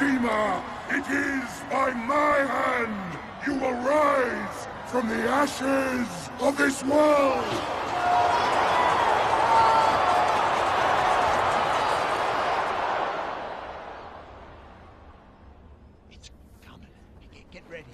Redeemer! It is by my hand you will rise from the ashes of this world! It's coming. Get ready.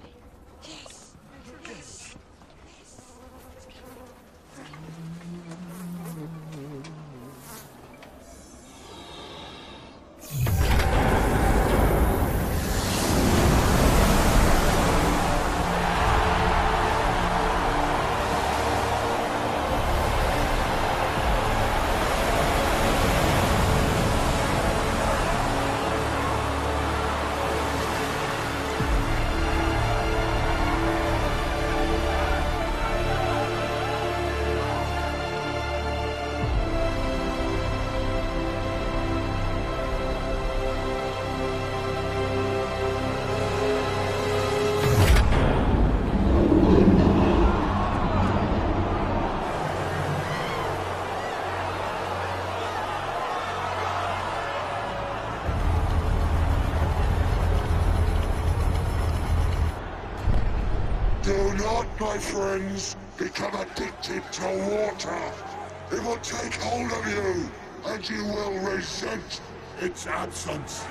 Not, my friends, become addicted to water. It will take hold of you, and you will resent its absence.